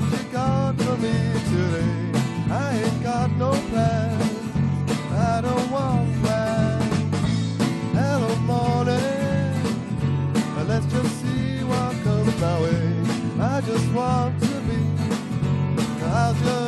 what you got for me today. I ain't got no plans. I don't want plans. Hello, morning. Let's just see what comes my way. I just want to be. I just